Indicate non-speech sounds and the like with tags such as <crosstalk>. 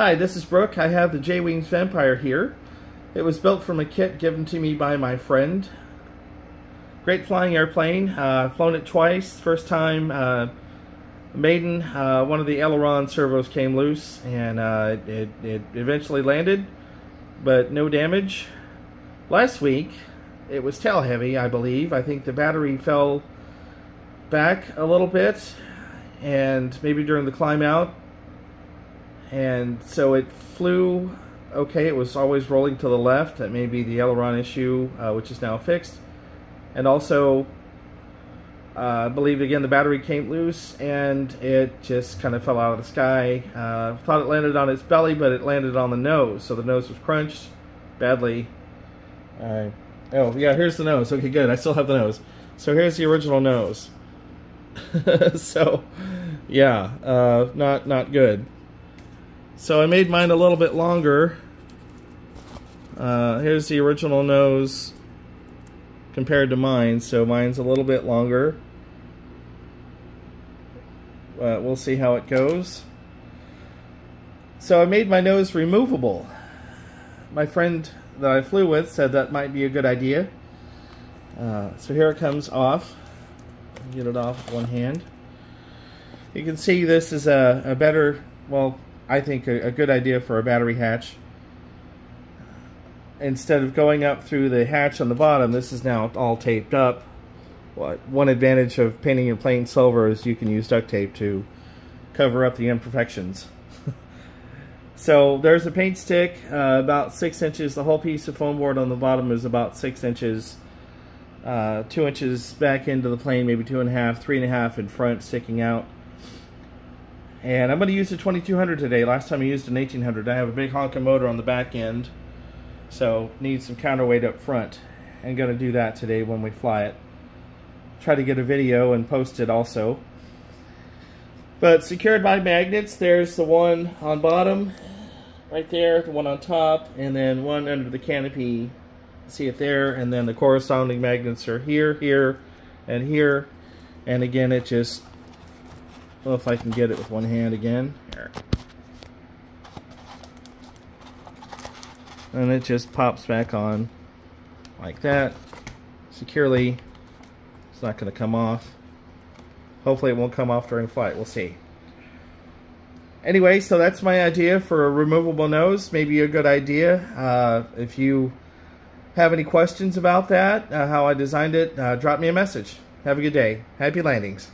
Hi, this is Brooke. I have the J-Wings Vampire here. It was built from a kit given to me by my friend. Great flying airplane. Uh, flown it twice. First time, uh, maiden, uh, one of the aileron servos came loose and uh, it, it eventually landed, but no damage. Last week, it was tail heavy, I believe. I think the battery fell back a little bit and maybe during the climb out and so it flew okay. It was always rolling to the left. That may be the aileron issue, uh, which is now fixed. And also, uh, I believe again the battery came loose and it just kind of fell out of the sky. Uh, thought it landed on its belly, but it landed on the nose, so the nose was crunched badly. oh yeah, here's the nose. Okay, good. I still have the nose. So here's the original nose. <laughs> so yeah, uh, not not good. So I made mine a little bit longer. Uh, here's the original nose compared to mine, so mine's a little bit longer. Uh, we'll see how it goes. So I made my nose removable. My friend that I flew with said that might be a good idea. Uh, so here it comes off. Get it off with one hand. You can see this is a, a better, well, I think, a, a good idea for a battery hatch. Instead of going up through the hatch on the bottom, this is now all taped up. One advantage of painting in plain silver is you can use duct tape to cover up the imperfections. <laughs> so there's a paint stick, uh, about six inches. The whole piece of foam board on the bottom is about six inches. Uh, two inches back into the plane, maybe two and a half, three and a half in front, sticking out. And I'm going to use the 2200 today. Last time I used an 1800. I have a big honking motor on the back end, so need some counterweight up front. I'm going to do that today when we fly it. Try to get a video and post it also. But secured by magnets, there's the one on bottom, right there, the one on top, and then one under the canopy. See it there, and then the corresponding magnets are here, here, and here. And again, it just well, if I can get it with one hand again. Here. And it just pops back on like that, securely. It's not going to come off. Hopefully it won't come off during flight. We'll see. Anyway, so that's my idea for a removable nose. Maybe a good idea. Uh, if you have any questions about that, uh, how I designed it, uh, drop me a message. Have a good day. Happy landings.